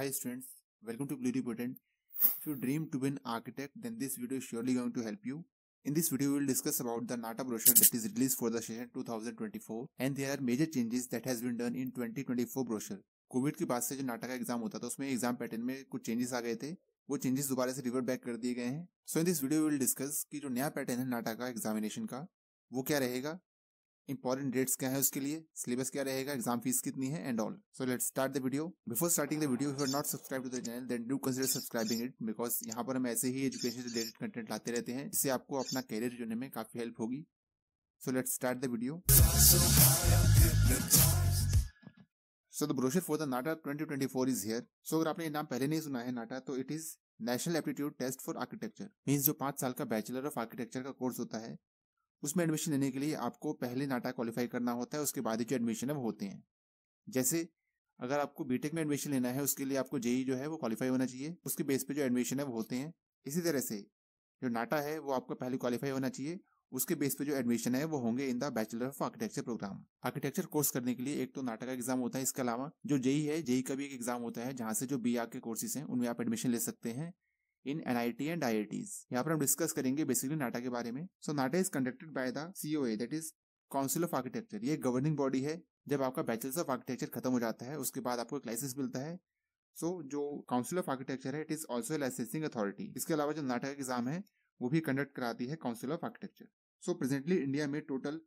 Hi students, welcome to Pluripotent. If you dream to be an architect, then this video is surely going to help you. In this video, we will discuss about the NATA brochure that is released for the session 2024 and there are major changes that has been done in 2024 brochure. Covid के बाद से जो नाटा का exam होता था उसमें exam pattern में कुछ चेंजेस आ गए थे वो चेंजेस दोबारा से रिवर्ट बैक कर दिए गए हैं so in this video will discuss कि जो नया पैटर्न है नाटा का एग्जामिनेशन का वो क्या रहेगा इंपॉर्टेंट डेट्स क्या है उसके लिए सिलेबस क्या रहेगा एग्ज़ाम फ़ीस कितनी है and all so let start the video before starting the video you not subscribe to the channel then do consider subscribing it because यहाँ पर हम ऐसे ही एजुकेशन रिलेटेड कंटेंट लाते रहते हैं, जिससे आपको अपना कैरियर चुनने में काफ़ी हेल्प होगी. So let's start the video so the brochure for the NATA 2024 is here so अगर आपने ये नाम पहले नहीं सुना है नाटा तो it is National Aptitude Test for Architecture means जो पाँच साल का बैचलर ऑफ़ आर्किटेक्चर का कोर्स होता है उसमें एडमिशन लेने के लिए आपको पहले नाटा क्वालिफाई करना होता है, उसके बाद ही जो एडमिशन है वो होते हैं। जैसे अगर आपको बीटेक में एडमिशन लेना है, उसके लिए आपको जेई जो है वो क्वालिफाई होना चाहिए, उसके बेस पे जो एडमिशन है वो होते हैं। इसी तरह से जो नाटा है वो आपको पहले क्वालिफाई होना चाहिए, उसके बेस पे जो एडमिशन है वो होंगे in the bachelor of architecture programme architecture course करने के लिए एक तो नाटा का एग्ज़ाम होता है, इसके अलावा जो जेई है जेई का भी एक एग्ज़ाम होता है, जहाँ से जो बी आर के कोर्सेज हैं, उनमें आप एडमिशन ले सकते हैं। In N I T and I I Ts यहाँ पर हम डिस्कस करेंगे बेसिकली नाटा के बारे में। So NATA is conducted by the COA that is Council of Architecture ये गवर्निंग बॉडी है। जब आपका बैचलर्स ऑफ़ आर्किटेक्चर खत्म हो जाता है उसके बाद आपको एक लाइसेंस मिलता है। सो so, जो काउंसिल ऑफ़ आर्किटेक्चर है it is also licensing authority इसके अलावा जो नाटा एग्ज़ाम है वो भी कंडक्ट कराती है Council of Architecture so presently India में टोटल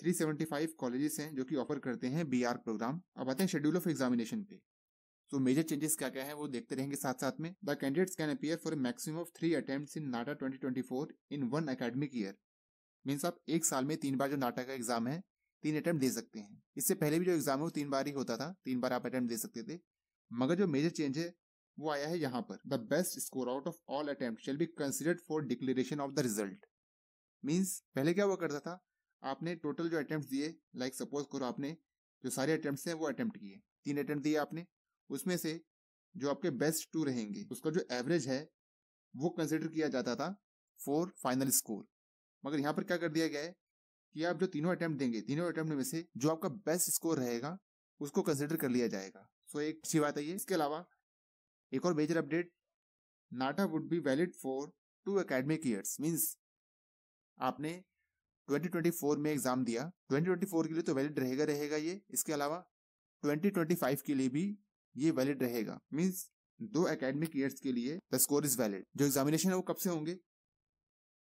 375 कॉलेजेस हैं जो कि ऑफ़र करते हैं बी प्रोग्राम अब आते हैं शेड्यूल ऑफ़ एग्जामिनेशन पे। तो मेजर चेंजेस क्या क्या है वो देखते रहेंगे साथ साथ में the candidates can appear for maximum of three attempt in NATA 2024 in one academic year means आप एक साल में तीन बार जो नाटा का एग्ज़ाम है, तीन अटेम्प्ट दे सकते हैं। इससे पहले भी जो एग्ज़ाम है, वो तीन बार ही होता था। तीन बार आप अटेम्प्ट दे सकते थे। मगर जो मेजर चेंज है, वो आया है यहाँ पर। The best score out of all attempt shall be considered for declaration of the result means पहले क्या हुआ करता था? आपने टोटल जो अटेम्प्ट दिए लाइक सपोज़ करो आपने, जो सारे अटेम्प्ट हैं वो अटेम्प्ट किए। तीन अटेम्प्ट दिए आपने। उसमें से जो आपके बेस्ट टू रहेंगे, उसका जो एवरेज है, वो कंसिडर किया जाता था फॉर फाइनल स्कोर मगर यहाँ पर क्या कर दिया गया है कि आप जो तीनों अटेम्प्ट देंगे, तीनों अटेम्प्ट में से जो आपका बेस्ट स्कोर रहेगा, उसको कंसिडर कर लिया जाएगा। सो एक अच्छी बात है ये। इसके अलावा एक और major update NATA would be valid for two academic years means आपने 2024 में एग्ज़ाम दिया। 2024 के लिए तो वैलिड रहेगा रहेगा ये। इसके अलावा 2025 के लिए भी ये वैलिड रहेगा। मीन्स दो एकेडमिक ईयर्स के लिए द स्कोर इज़ वैलिड जो एग्जामिनेशन है वो कब से होंगे?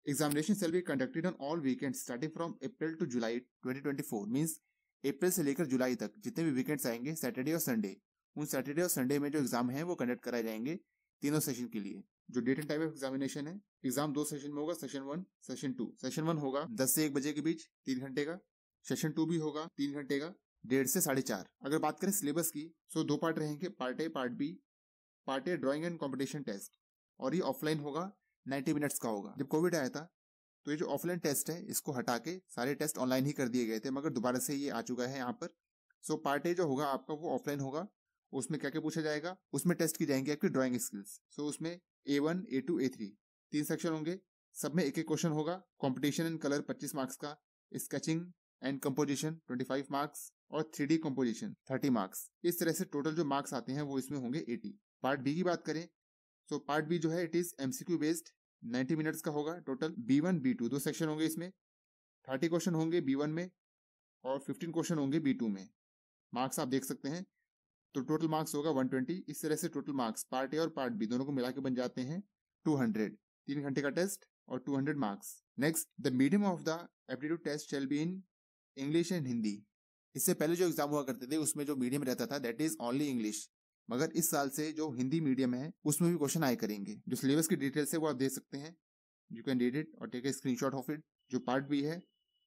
Examination shall be conducted on all weekend starting from April to July 2024 means अप्रैल से लेकर जुलाई तक जितने भी वीकेंड्स आएँगे सैटरडे और संडे उन सैटरडे और संडे में जो एग्ज़ाम है वो कंडक्ट कराए जाएँगे तीनों सेशन के लिए। जो date and time of examination है एग्ज़ाम दो सेशन में होगा session one session two session one होगा दस से एक बजे के बीच, तीन घंटे का। सेशन टू भी होगा, तीन घंटे का। डेढ़ से साढ़े चार। अगर बात करें सिलेबस की सो दो पार्ट रहेंगे part A part B part A drawing and composition test और ये ऑफलाइन होगा नाइन्टी मिनट्स का होगा। जब कोविड आया था तो ये जो ऑफलाइन टेस्ट है, इसको हटा के सारे टेस्ट ऑनलाइन ही कर दिए गए थे, मगर दोबारा से ये आ चुका है यहाँ पर। सो पार्ट ए जो होगा आपका, वो ऑफलाइन होगा, उसमें क्या क्या पूछा जाएगा? उसमें टेस्ट की जाएँगे आपकी ड्राइंग स्किल्स सो उसमें A one A two A three तीन सेक्शन होंगे, सब में एक एक क्वेश्चन होगा कॉम्पिटिशन एंड कलर पच्चीस मार्क्स का sketching and composition twenty five marks और three D composition thirty marks इस तरह से टोटल जो मार्क्स आते हैं, वो इसमें होंगे एटी पार्ट बी की बात करें तो पार्ट बी जो है it is MCQ based ninety minutes का होगा total B one B two दो सेक्शन होंगे इसमें. थर्टी क्वेश्चन होंगे बी वन में और फिफ्टीन क्वेश्चन होंगे बी टू में. मार्क्स आप देख सकते हैं. तो टोटल मार्क्स होगा वन ट्वेंटी इस तरह से टोटल मार्क्स पार्ट ए और पार्ट बी दोनों को मिला के बन जाते हैं टू हंड्रेड तीन घंटे का टेस्ट और two hundred marks next the medium of the aptitude test shall be in English and Hindi इससे पहले जो एग्ज़ाम हुआ करते थे, उसमें जो मीडियम रहता था दैट इज़ ओनली इंग्लिश मगर इस साल से जो हिंदी मीडियम है, उसमें भी क्वेश्चन आए करेंगे। जो सिलेबस की डिटेल्स है, वो आप देख सकते हैं। यू कैन रीड इट और take a screenshot of it जो पार्ट भी है,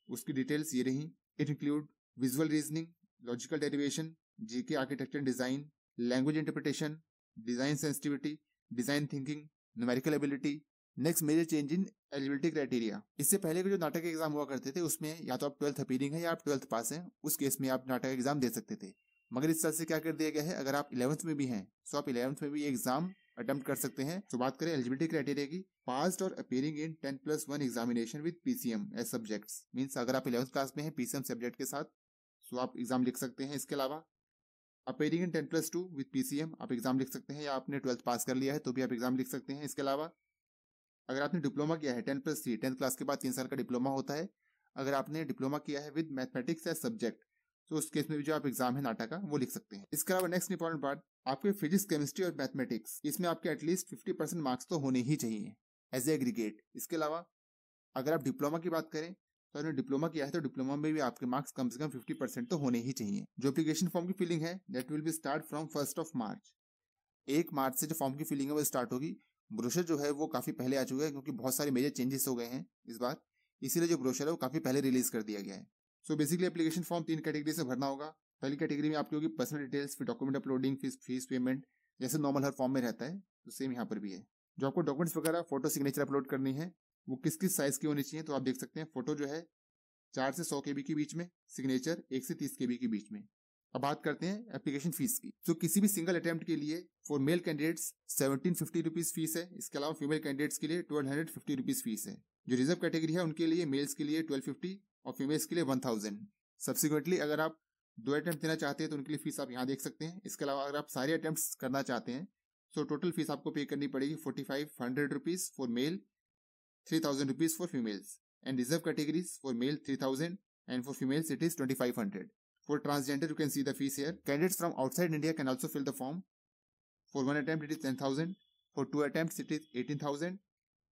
उसकी डिटेल्स ये रही। It include visual reasoning logical derivation GK architecture design language interpretation design sensitivity design thinking numerical ability next major change in eligibility criteria इससे पहले के जो नाटक एग्ज़ाम हुआ करते थे, उसमें या तो आप ट्वेल्थ अपीरिंग है या आप ट्वेल्थ पास है, उस केस में आप नाटक एग्ज़ाम दे सकते थे। मगर इस साल से क्या कर दिया गया है, अगर आप इलेवंथ में भी हैं तो आप इलेवंथ में भी एग्ज़ाम अटेम्प्ट कर सकते हैं। तो बात करें एलिजिबिलिटी क्राइटेरिया की पास्ट और appearing in ten plus one examination with PCM as subjects means अगर आप इलेवंथ क्लास में हैं पीसीएम सब्जेक्ट के साथ तो आप एग्ज़ाम लिख सकते हैं इसके अलावा। Appearing in ten plus two with PCM आप एग्ज़ाम लिख सकते हैं या आपने ट्वेल्थ पास कर लिया है तो भी आप एग्ज़ाम लिख सकते हैं इसके अलावा। अगर आपने डिप्लोमा किया है ten plus three tenth class के बाद तीन साल का डिप्लोमा होता है, अगर आपने डिप्लोमा किया है विद मैथमेटिक्स एज सब्जेक्ट तो उस केस में भी जो आप एग्ज़ाम है नाटा का, वो लिख सकते हैं। इसके अलावा नेक्स्ट इंपॉर्टेंट पार्ट आपके फिजिक्स केमिस्ट्री और मैथमेटिक्स इसमें आपके एटलीस्ट फिफ्टी परसेंट मार्क्स तो होने ही चाहिए एज एग्रीगेट इसके अलावा, अगर आप डिप्लोमा की बात करें तो आपने डिप्लोमा किया है तो डिप्लोमा में भी आपके मार्क्स कम से कम फिफ्टी परसेंट तो होने ही चाहिए। जो एप्लीकेशन फॉर्म की फिलिंग है that will be start from first of March एक मार्च से जो फॉर्म की फिलिंग है, वो स्टार्ट होगी ब्रोशर जो है वो काफ़ी पहले आ चुका है क्योंकि बहुत सारे मेजर चेंजेस हो गए हैं इस बार। इसीलिए जो ब्रोशर है वो काफ़ी पहले रिलीज़ कर दिया गया है। सो बेसिकली एप्लीकेशन फॉर्म तीन कैटेगरी से भरना होगा। पहली कैटेगरी में आपकी होगी पर्सनल डिटेल्स फिर document uploading fees fees payment जैसे नॉर्मल हर फॉर्म में रहता है तो सेम यहाँ पर भी है। जो आपको डॉक्यूमेंट्स वगैरह फ़ोटो सिग्नेचर अपलोड करनी है, वो किस किस साइज़ की होनी चाहिए तो आप देख सकते हैं फ़ोटो जो है चार से सौ के के बीच में सिग्नेचर एक से तीस के के बीच में। अब बात करते हैं एप्लीकेशन फ़ीस की। तो किसी भी सिंगल अटेम्प्ट के लिए for male candidates seventeen fifty rupees fees है। इसके अलावा फीमेल कैंडिडेट्स के लिए twelve hundred fifty rupees fees है। जो रिज़र्व कैटेगरी है, उनके लिए मेल्स के लिए ट्वेल्व फिफ्टी और फीमेल्स के लिए वन थाउज़ेंड सब्सिक्वेंटली अगर आप दो अटेम्प्ट देना चाहते हैं तो उनके लिए फ़ीस आप यहाँ देख सकते हैं। इसके अलावा अगर आप सारे अटेम्प्ट करना चाहते हैं तो टोटल फ़ीस आपको पे करनी पड़ेगी forty five hundred rupees for male three thousand rupees for females and reserve categories for male three thousand and for females it is twenty five 2500 for transgender you can see the fees here candidates from outside india can also fill the form for one attempt it is 10000 for two attempts it is 18000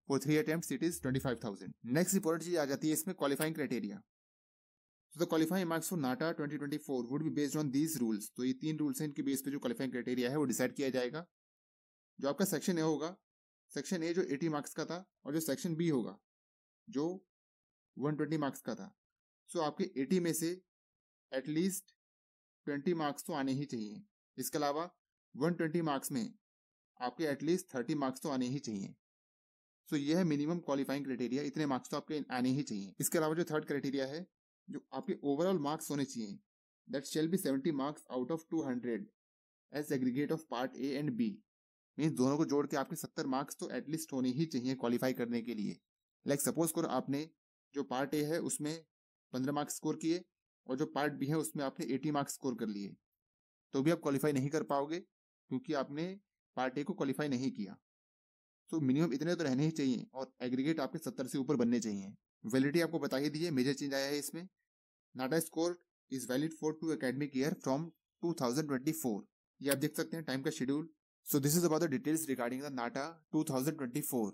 for three attempts it is 25000 next important चीज़ आ जाती है qualifying criteria so the qualifying marks for NATA 2024 would be based on these rules तो ये तीन rules हैं इनके base पे जो क्वालिफाइंग क्राइटेरिया है वो डिसाइड किया जाएगा जो आपका सेक्शन ए होगा सेक्शन ए जो 80 मार्क्स का था और जो सेक्शन बी होगा जो 120 मार्क्स का था सो आपके 80 में से एटलीस्ट 20 मार्क्स तो आने ही चाहिए। इसके अलावा 120 मार्क्स में आपके एटलीस्ट 30 मार्क्स तो आने ही चाहिए। सो so, ये है मिनिमम क्वालिफाइंग क्राइटेरिया इतने मार्क्स तो आपके आने ही चाहिए। इसके अलावा जो थर्ड क्राइटेरिया है जो आपके ओवरऑल मार्क्स होने चाहिए that shall be seventy marks out of two hundred as aggregate of part A and B mean दोनों को जोड़ के आपके सत्तर मार्क्स तो एटलीस्ट होने ही चाहिए क्वालिफाई करने के लिए। लाइक सपोज़ करो आपने जो पार्ट ए है उसमें पंद्रह मार्क्स स्कोर किए और जो पार्ट बी है उसमें आपने एटी मार्क्स स्कोर कर लिए। तो भी आप क्वालिफाई नहीं कर पाओगे, क्योंकि आपने पार्ट ए को क्वालिफाई नहीं किया। तो मिनिमम इतने तो रहने ही चाहिए और एग्रीगेट आपके सत्तर से ऊपर बनने चाहिए। वैलिडिटी आपको बता ही दी है मेजर चेंज आया है इसमें। NATA score is valid for two academic year from 2024 ये आप देख सकते हैं टाइम का schedule so this is about the details regarding the NATA 2024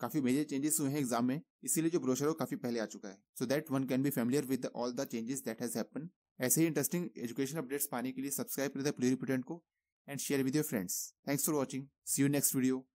काफ़ी मेजर चेंजेस हुए हैं एग्ज़ाम में, इसीलिए जो ब्रोशर है काफ़ी पहले आ चुका है। So that one can be familiar with all the changes that has happen ऐसे ही इंटरेस्टिंग एजुकेशन अपडेट्स पाने के लिए सब्सक्राइब करें द रिपोर्टेंट को and share with your friends thanks for watching see you next video